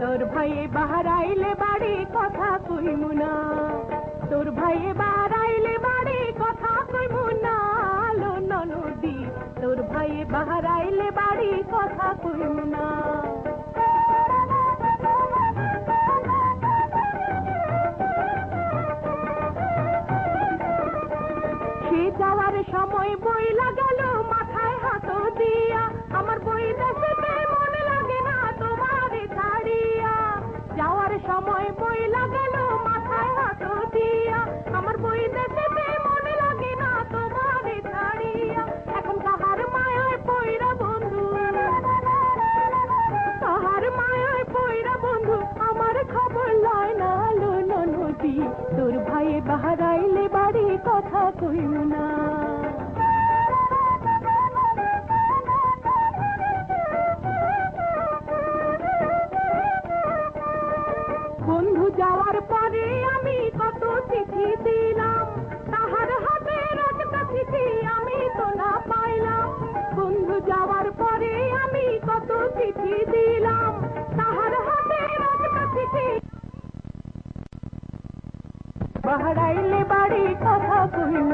তোর ভাইয়ে বাহারাইলে বাড়ি, কথা কইমু না। তোর ভাইয়ে বাহারাইলে বাড়ি, কথা কইমু না। লো ননদি, তোর ভাইয়ে বাহারাইলে বাড়ি, কথা কইমু না। সে যাওয়ার সময় বই লাগালো মাথায় হাত দিয়া। সময় বই লাগালো, মাথায় হাত দিয়া। আমার বই মনে লাগে না এখন কাহার মায়ায় পয়রা বন্ধু। তাহার মায়ায় পয়রা বন্ধু, আমার খবর লয় না লো নদী। তোর ভাইয়ে বাহারাইলে বাড়ি কথা কইল না। যাওয়ার পরে আমি কত চিঠি দিলাম। তাহার হাতে একটা চিঠি আমি তো না পাইলাম। বন্ধু যাওয়ার পরে আমি কত চিঠি দিলাম। তাহার হাতে একটা চিঠি। বাহারাইলে বাড়ি কথা কইল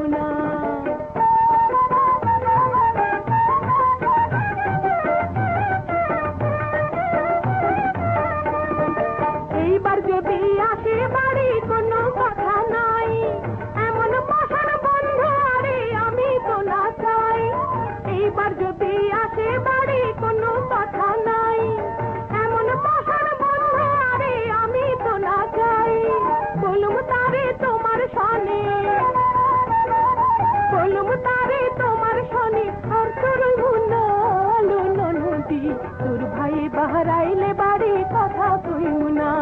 আর তোর গুণালো নদী তোর ভাই বাহারাইলে বাড়ি কথা কইম না।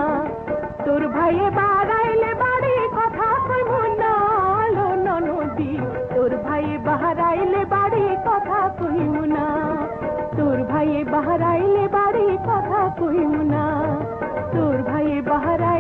তোর ভাইয়ে বাহারাইলে বাড়ি কথা কইম না লো নদী তোর ভাইয়ে বাহারাইলে বাড়ি কথা কইম না। তোর ভাইয়ে বাহারাইলে বাড়ি কথা কইম না। তোর ভাইয়ে বাহারা